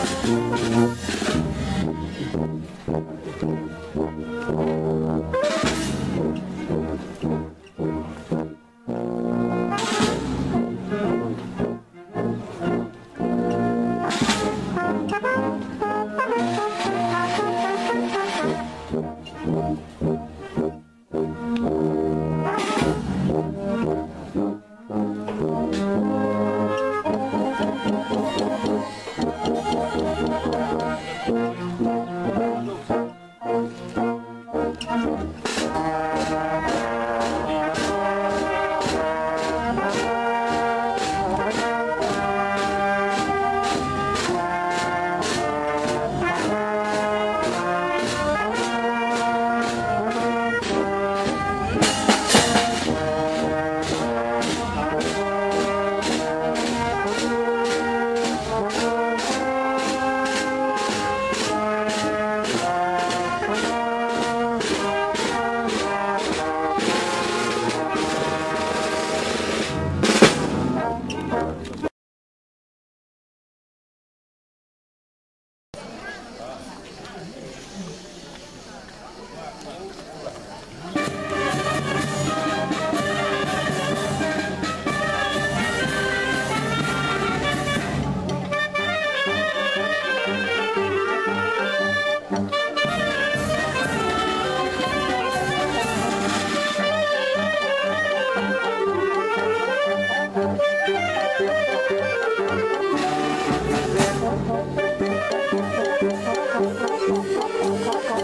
Thank you. Bye. 好好好。